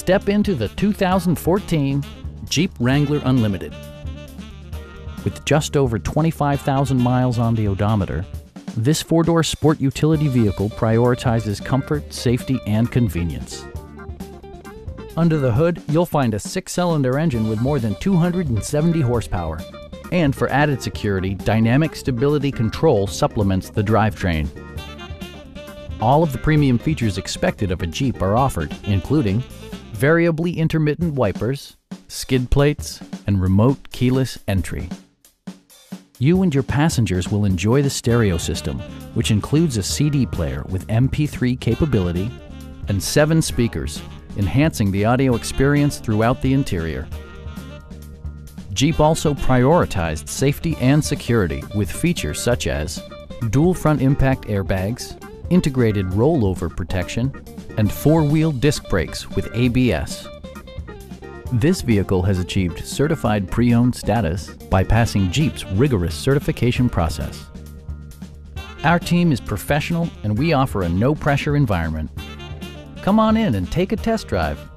Step into the 2014 Jeep Wrangler Unlimited. With just over 25,000 miles on the odometer, this four-door sport utility vehicle prioritizes comfort, safety, and convenience. Under the hood, you'll find a six-cylinder engine with more than 270 horsepower. And for added security, Dynamic Stability Control supplements the drivetrain. All of the premium features expected of a Jeep are offered, including variably intermittent wipers, skid plates, and remote keyless entry. You and your passengers will enjoy the stereo system, which includes a CD player with MP3 capability and seven speakers, enhancing the audio experience throughout the interior. Jeep also prioritized safety and security with features such as dual front impact airbags, integrated rollover protection, and four-wheel disc brakes with ABS. This vehicle has achieved certified pre-owned status by passing Jeep's rigorous certification process. Our team is professional and we offer a no-pressure environment. Come on in and take a test drive.